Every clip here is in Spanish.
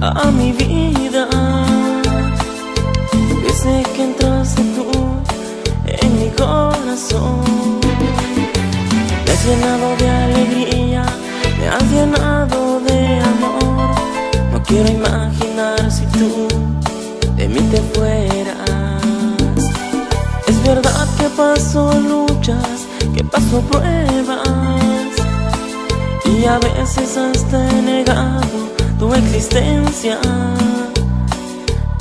a mi vida. Desde que entraste tú en mi corazón, me has llenado de alegría, me has llenado de amor. No quiero imaginar si tú de mí te fueras. Es verdad que paso luchas, que paso pruebas y a veces hasta he negado tu existencia.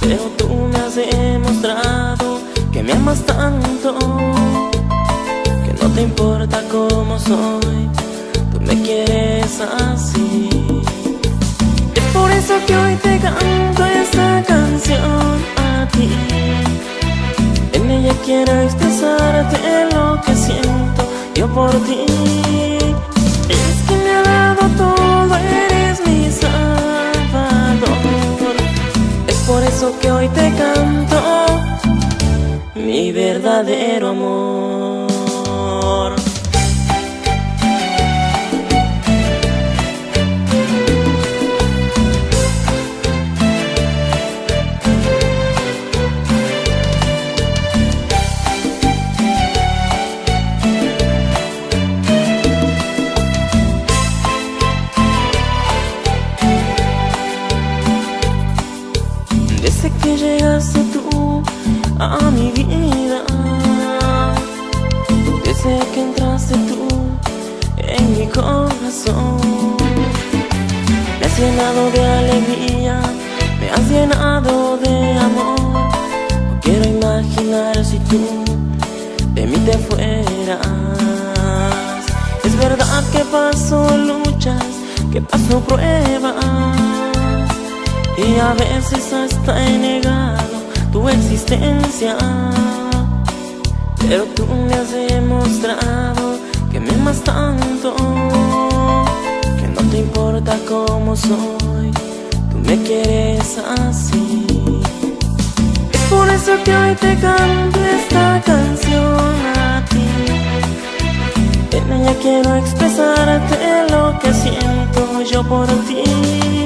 Pero tú me has demostrado que me amas tanto, que no te importa cómo soy, tú me quieres así. Es por eso que hoy te canto esta canción a ti. En ella quiero expresarte lo que siento yo por ti. Que hoy te canto mi verdadero amor. Que llegaste tú a mi vida, desde que entraste tú en mi corazón, me has llenado de alegría, me has llenado de amor. No quiero imaginar si tú de mí te fueras. Es verdad que paso luchas, que paso pruebas. Y a veces hasta he negado tu existencia. Pero tú me has demostrado que me amas tanto Que no te importa cómo soy, tú me quieres así. Es por eso que hoy te canto esta canción a ti. En ella quiero expresarte lo que siento yo por ti